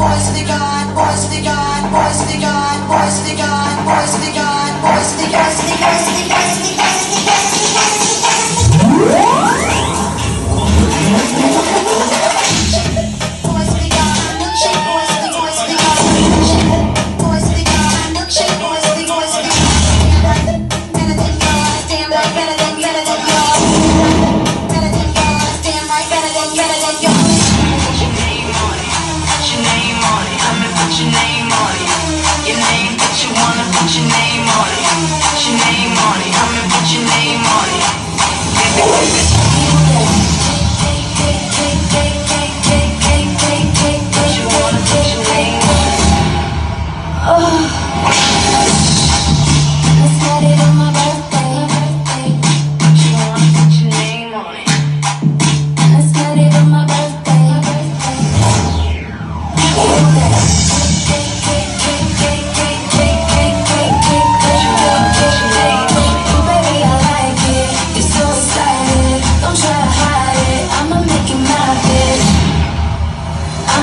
voice of the god, voice of the god, voice of the god, voice of the god, voice of the god. put your name on it. Put your name on it. Come and put your name on it. Oh.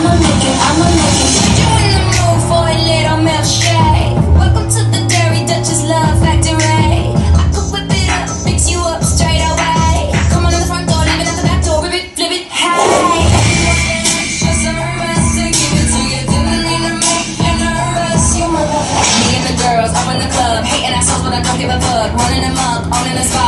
I'ma make it, I'ma make it. You in the mood for a little milkshake? Welcome to the Duchess Love Factory. I whip it up, you up straight away. Come on in the front door, the back door, it, flip it, hey. Me and the girls up in the club, hating assholes, but I don't give a fuck. Running them up, in the spot.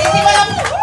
Ini malam